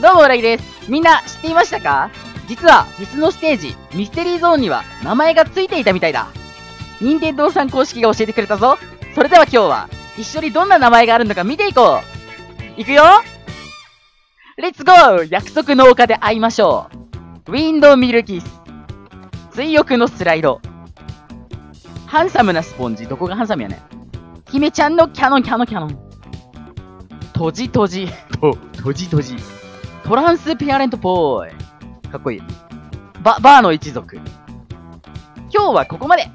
どうも、浦木です。みんな知っていましたか？実は、別のステージ、ミステリーゾーンには名前が付いていたみたいだ。任天堂さん公式が教えてくれたぞ。それでは今日は、一緒にどんな名前があるのか見ていこう。いくよレッツゴー約束の丘で会いましょう。ウィンドミルキス。追憶のスライド。ハンサムなスポンジ。どこがハンサムやねん。姫ちゃんのキャノンキャノンキャノン。とじとじ。と、とじとじ。トランスペアレントボーイ。かっこいい。バ、バーの一族。今日はここまで